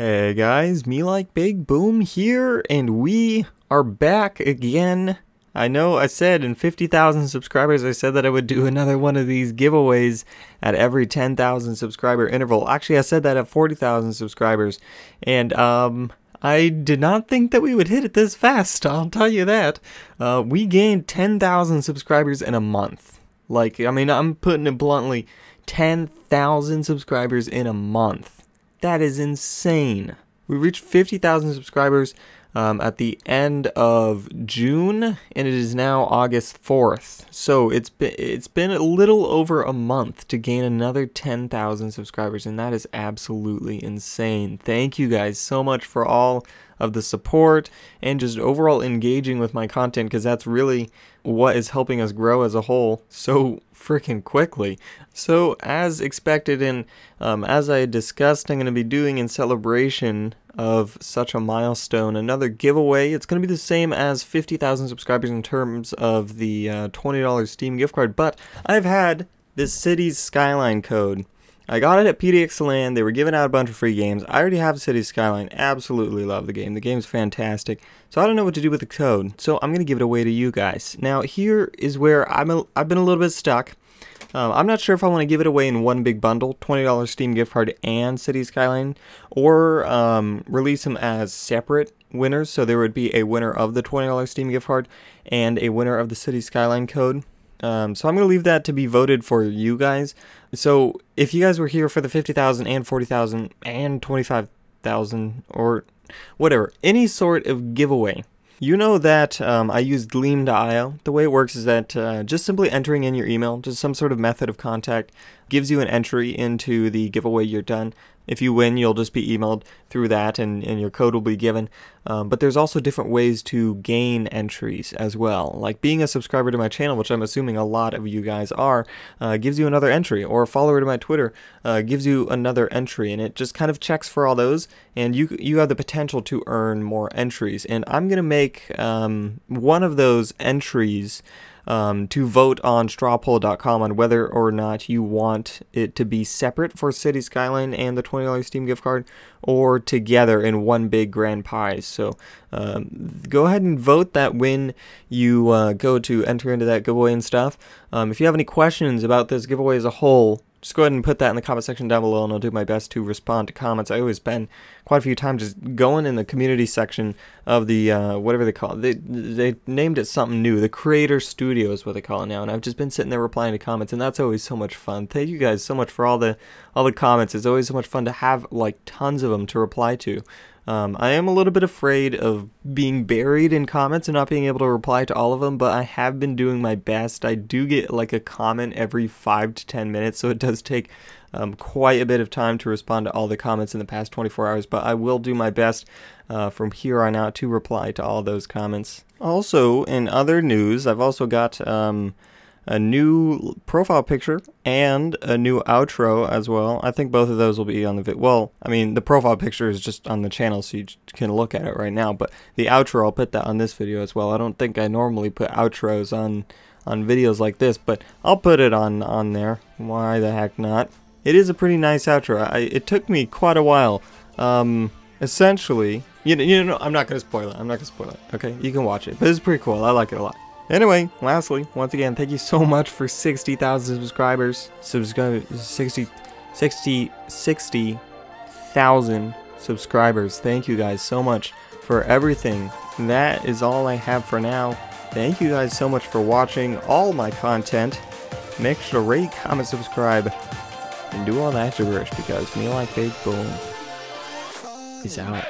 Hey guys, me like Big Boom here, and we are back again. I know I said in 50,000 subscribers, I said that I would do another one of these giveaways at every 10,000 subscriber interval. Actually, I said that at 40,000 subscribers, and um, I did not think that we would hit it this fast, I'll tell you that. Uh, we gained 10,000 subscribers in a month. Like, I mean, I'm putting it bluntly 10,000 subscribers in a month. That is insane. We reached 50,000 subscribers um, at the end of June, and it is now August 4th. So it's been it's been a little over a month to gain another 10,000 subscribers, and that is absolutely insane. Thank you guys so much for all of the support and just overall engaging with my content because that's really what is helping us grow as a whole so freaking quickly. So, as expected, and um, as I discussed, I'm going to be doing in celebration of such a milestone another giveaway. It's going to be the same as 50,000 subscribers in terms of the uh, $20 Steam gift card, but I've had this Cities Skyline code I got it at PDX Land. They were giving out a bunch of free games. I already have City Skyline. Absolutely love the game. The game's fantastic. So I don't know what to do with the code. So I'm going to give it away to you guys. Now here is where I'm a, I've been a little bit stuck. Um, I'm not sure if I want to give it away in one big bundle, $20 Steam gift card and City Skyline, or um, release them as separate winners. So there would be a winner of the $20 Steam gift card and a winner of the City Skyline code. Um, so I'm going to leave that to be voted for you guys. So if you guys were here for the 50,000 and 40,000 and 25,000 or whatever, any sort of giveaway, you know that um, I use Gleam.io. The way it works is that uh, just simply entering in your email, just some sort of method of contact, gives you an entry into the giveaway you're done. If you win, you'll just be emailed through that and, and your code will be given. Um, but there's also different ways to gain entries as well. Like being a subscriber to my channel, which I'm assuming a lot of you guys are, uh, gives you another entry. Or a follower to my Twitter uh, gives you another entry. And it just kind of checks for all those. And you, you have the potential to earn more entries. And I'm going to make um, one of those entries um, to vote on strawpoll.com on whether or not you want it to be separate for City Skyline and the $20 Steam gift card or together in one big grand prize. So um, go ahead and vote that when you uh, go to enter into that giveaway and stuff. Um, if you have any questions about this giveaway as a whole, just go ahead and put that in the comment section down below and I'll do my best to respond to comments. I always spend quite a few times just going in the community section of the, uh, whatever they call it. They, they named it something new. The Creator Studio is what they call it now. And I've just been sitting there replying to comments and that's always so much fun. Thank you guys so much for all the, all the comments. It's always so much fun to have like tons of them to reply to. Um, I am a little bit afraid of being buried in comments and not being able to reply to all of them, but I have been doing my best. I do get like a comment every five to ten minutes, so it does take um, quite a bit of time to respond to all the comments in the past 24 hours, but I will do my best uh, from here on out to reply to all those comments. Also, in other news, I've also got. Um, a new profile picture and a new outro as well. I think both of those will be on the vid. Well, I mean, the profile picture is just on the channel, so you can look at it right now. But the outro, I'll put that on this video as well. I don't think I normally put outros on on videos like this, but I'll put it on on there. Why the heck not? It is a pretty nice outro. I, it took me quite a while. Um, essentially, you know, you know, I'm not gonna spoil it. I'm not gonna spoil it. Okay, you can watch it, but it's pretty cool. I like it a lot. Anyway, lastly, once again, thank you so much for 60,000 subscribers. Subscribe 60 60 60,000 subscribers. Thank you guys so much for everything. That is all I have for now. Thank you guys so much for watching all my content. Make sure to rate, comment, subscribe, and do all that gibberish because me like Big Boom is out.